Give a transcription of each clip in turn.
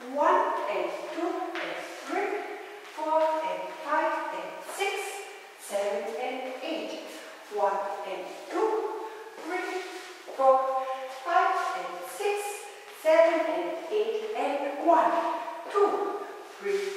1 and 2 and 3, 4 and 5 and 6, 7 and 8, 1 and 2, 3, 4, 5 and 6, 7 and 8 and 1, 2, 3,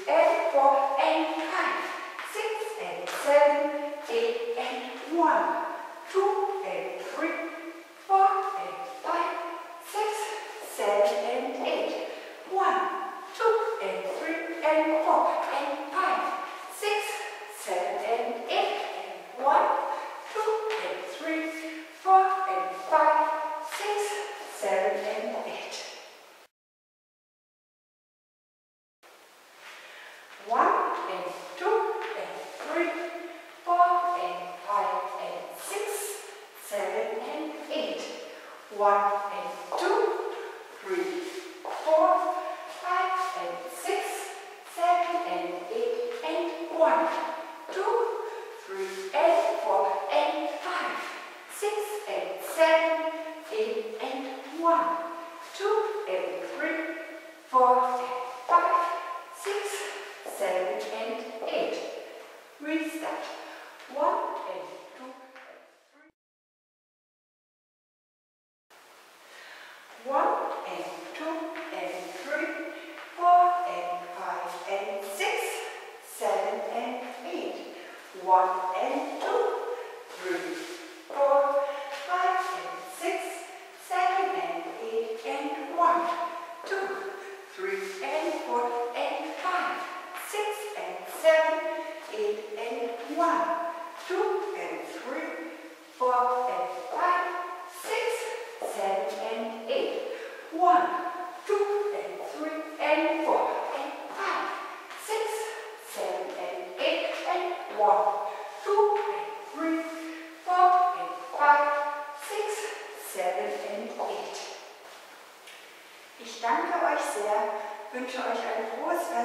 and four and five, six, seven and eight and one, two and three, four and five, six, seven and eight. One and two and three, four and five and six, seven and eight. One and two, three, four, five and six, seven and eight and one, two, three and four and five, six and seven, eight and one, two and three, four and five, six, seven and eight. Reset. One and two and three. One and two and three, four and five Ich danke euch sehr, wünsche euch ein frohes Fest.